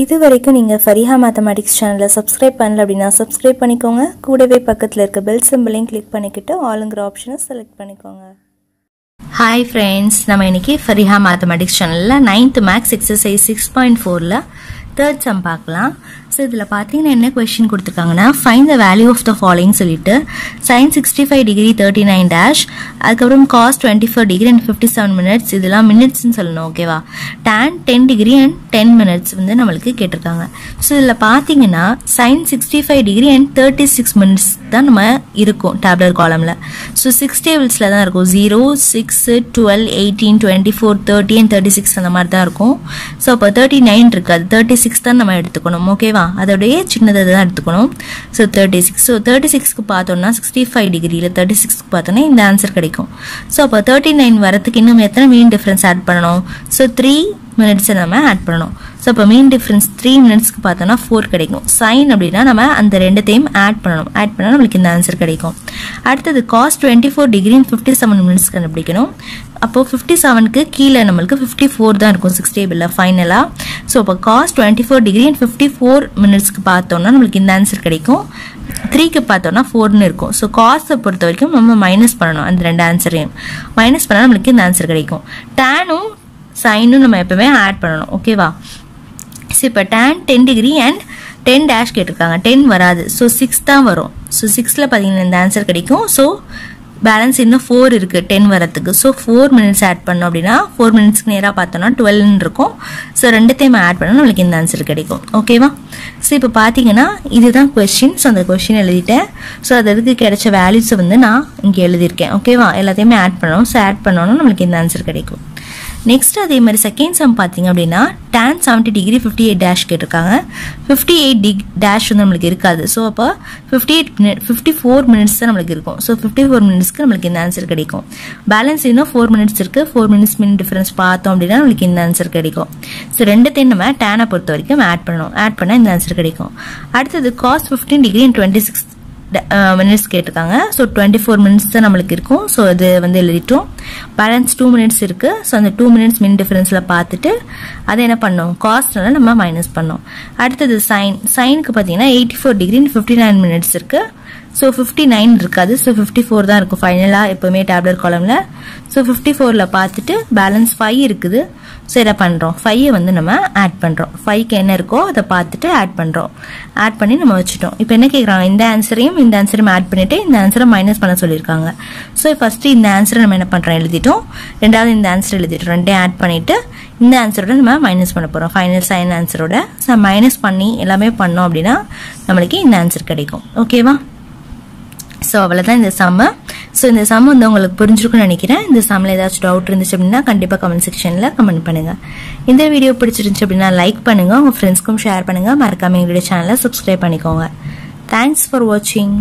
இது வரைக்கும் நீங்கள் ஃபரிஹா மேத்தமேட்டிக்ஸ் சேனலை சப்ஸ்கிரைப் பண்ணல அப்படின்னா சப்ஸ்கிரைப் பண்ணிக்கோங்க. கூடவே பக்கத்தில் இருக்க பெல் சிம்பிளையும் கிளிக் பண்ணிக்கிட்டு ஆளுங்கிற ஆப்ஷனை செலக்ட் பண்ணிக்கோங்க. ஹாய் ஃப்ரெண்ட்ஸ் நம்ம இன்னைக்கு ஃபரிஹா மேத்தமெட்டிக்ஸ் சேனலில் ninth maths exercise six point ஃபோரில் தேர்ட் சம் பார்க்கலாம். ஸோ இதில் பார்த்தீங்கன்னா என்ன கொஷின் கொடுத்துருக்காங்கன்னா find the value of the following சொல்லிட்டு sine sixty five degree thirty nine dash அதுக்கப்புறம் cos twenty four degree and fifty seven minutes இதெல்லாம் மினிட்ஸ்னு சொல்லணும் ஓகேவா tan ten degree and ten minutes வந்து நம்மளுக்கு கேட்டிருக்காங்க. ஸோ இதில் பார்த்தீங்கன்னா sine sixty five degree and thirty six minutes தான் நம்ம இருக்கும் டேப்லர் காலமில் ஸோ சிக்ஸ் டேபிள்ஸில் தான் இருக்கும். Zero six twelve eighteen twenty four thirty and thirty six அந்த மாதிரி தான் இருக்கும். ஸோ அப்போ தேர்ட்டி நைன் இருக்காது. தேர்ட்டி சிக்ஸ் தான் நம்ம எடுத்துக்கணும் ஓகேவா அதோடைய சின்னதை தான் எடுத்துக்கணும். So thirty six so thirty சிக்ஸ்க்கு பார்த்தோம்னா சிக்ஸ்டி ஃபைவ் டிகிரியில் தேர்ட்டி சிக்ஸ்க்கு பார்த்தோன்னா இந்த ஆன்சர் கிடைக்கும். ஸோ அப்போ தேர்ட்டி நைன் வரத்துக்கு இன்னும் எத்தனை மீன் டிஃப்ரென்ஸ் ஆட் பண்ணணும்? ஸோ த்ரீ மினிட்ஸை நம்ம ஆட் பண்ணணும். ஸோ அப்போ மீன் டிஃப்ரென்ஸ் த்ரீ மினிட்ஸ்க்கு பார்த்தோன்னா ஃபோர் கிடைக்கும். சைன் அப்படின்னா நம்ம அந்த ரெண்டுத்தையும் ஆட் பண்ணணும். ஆட் பண்ணால் நம்மளுக்கு இந்த ஆன்சர் கிடைக்கும். அடுத்தது cos twenty four degree fifty seven minutes கண்டுபிடிக்கணும். அப்போது ஃபிஃப்டி செவனுக்கு கீழே நம்மளுக்கு ஃபிஃப்டி ஃபோர் தான் இருக்கும். சிக்ஸ் டேபிளில் ஃபைனலாக ஸோ இப்போ cos twenty four degree and fifty four மினிட்ஸ்க்கு பார்த்தோம்னா நம்மளுக்கு இந்த ஆன்சர் கிடைக்கும். த்ரீக்கு பார்த்தோம்னா ஃபோர்னு இருக்கும். ஸோ காஸை பொறுத்த வரைக்கும் நம்ம மைனஸ் பண்ணணும் அந்த ரெண்டு ஆன்சரையும் மைனஸ் பண்ணால் நம்மளுக்கு இந்த ஆன்சர் கிடைக்கும். டேனும் சைனும் நம்ம எப்பவுமே ஆட் பண்ணணும். ஓகேவா ஸோ இப்போ tan ten degree and ten dash கேட்டிருக்காங்க. டென் வராது. ஸோ சிக்ஸ் தான் வரும். ஸோ சிக்ஸில் பார்த்தீங்கன்னா இந்த ஆன்சர் கிடைக்கும். ஸோ பேலன்ஸ் இன்னும் ஃபோர் இருக்குது டென் வரத்துக்கு ஸோ ஃபோர் மினிட்ஸ் ஆட் பண்ணோம் அப்படின்னா ஃபோர் மினிட்ஸ்க்கு நேராக பார்த்தோன்னா டுவெல்னு இருக்கும். ஸோ ரெண்டுத்தையும் ஆட் பண்ணால் நம்மளுக்கு இந்த ஆன்சர் கிடைக்கும். ஓகேவா ஸோ இப்போ பார்த்தீங்கன்னா இதுதான் கொஸ்டின் ஸோ அந்த கொஸ்டின் எழுதிட்டேன். ஸோ அதற்கு கிடைச்ச வேல்யூஸை வந்து நான் இங்கே எழுதியிருக்கேன். ஓகேவா எல்லாத்தையுமே ஆட் பண்ணணும் ஸோ ஆட் பண்ணோன்னா நம்மளுக்கு இந்த ஆன்சர் கிடைக்கும். நெக்ஸ்ட் அதே மாதிரி செகண்ட் சம் பார்த்தீங்க அப்படின்னா tan seventy degree fifty eight dash கேட்டிருக்காங்க. ஃபிஃப்டி எயிட் டிக் டேஷ் வந்து நம்மளுக்கு இருக்காது. ஸோ அப்போ fifty eight minute fifty four minutes தான் நம்மளுக்கு இருக்கும். ஸோ ஃபிஃப்டி ஃபோர் மினிட்ஸ்க்கு நம்மளுக்கு இந்த ஆன்சர் கிடைக்கும். பேலன்ஸ் இன்னும் ஃபோர் மினிட்ஸ் இருக்குது ஃபோர் மினிட்ஸ் மினிட் டிஃபரன்ஸ் பார்த்தோம் அப்படின்னா நம்மளுக்கு இந்த ஆன்சர் கிடைக்கும். ஸோ ரெண்டுத்தையும் நம்ம டேனை பொறுத்த வரைக்கும் ஆட் பண்ணணும். ஆட் பண்ணால் இந்த ஆன்சர் கிடைக்கும். அடுத்தது cos fifteen degree twenty six minutes கேட்டிருக்காங்க. ஸோ டுவெண்ட்டி ஃபோர் மினிட்ஸ் தான் நம்மளுக்கு இருக்கும். ஸோ இது வந்து எழுதிட்டோம். பேலன்ஸ் டூ மினிட்ஸ் இருக்குது ஸோ அந்த டூ மினிட்ஸ் மின் டிஃபரன்ஸில் பார்த்துட்டு அதை என்ன பண்ணோம்? காஸ்ட்னால நம்ம மைனஸ் பண்ணோம். அடுத்தது சைன் சைனுக்கு பார்த்தீங்கன்னா எயிட்டி ஃபோர் டிகிரின்னு ஃபிஃப்டி நைன் மினிட்ஸ் இருக்குது ஸோ ஃபிஃப்டி நைன் இருக்காது. ஸோ ஃபிஃப்டி ஃபோர் தான் இருக்கும் ஃபைனலாக எப்போவுமே டேப்லெட் காலமில் ஸோ ஃபிஃப்டி ஃபோரில் பார்த்துட்டு பேலன்ஸ் ஃபைவ் இருக்குது. ஸோ இதை பண்ணுறோம் ஃபைவை வந்து நம்ம ஆட் பண்ணுறோம் ஃபைவ்க்கு என்ன இருக்கோ அதை பார்த்துட்டு ஆட் பண்ணுறோம் ஆட் பண்ணி நம்ம வச்சுட்டோம். இப்போ என்ன கேட்குறாங்க இந்த ஆன்சரையும் இந்த ஆன்சரையும் ஆட் பண்ணிவிட்டு இந்த ஆன்சரை மைனஸ் பண்ண சொல்லியிருக்காங்க. ஸோ ஃபஸ்ட்டு இந்த ஆன்சரை நம்ம என்ன பண்ணுறோம் எழுதிட்டோம். ரெண்டாவது இந்த ஆன்சர் எழுதிட்டோம். ரெண்டையும் ஆட் பண்ணிவிட்டு இந்த ஆன்சரோட நம்ம மைனஸ் பண்ண போகிறோம் ஃபைனல் சைன் ஆன்சரோட ஸோ மைனஸ் பண்ணி எல்லாமே பண்ணோம் அப்படின்னா நம்மளுக்கு இந்த ஆன்சர் கிடைக்கும். ஓகேவா ஸோ அவ்வளோதான் இந்த சம்ம ஸோ இந்த சம் வந்து உங்களுக்கு புரிஞ்சிருக்கும்னு நினைக்கிறேன். இந்த சம்மில் ஏதாச்சும் டவுட் இருந்துச்சு அப்படின்னா கண்டிப்பாக கமெண்ட் செக்ஷனில் கமெண்ட் பண்ணுங்கள் இந்த வீடியோ பிடிச்சிருந்துச்சு அப்படின்னா லைக் பண்ணுங்கள் உங்கள் ஃப்ரெண்ட்ஸ்க்கும் ஷேர் பண்ணுங்கள் மறக்காம எங்களுடைய சேனலை சப்ஸ்கிரைப் பண்ணிக்கோங்க. தேங்க்ஸ் ஃபார் வாட்சிங்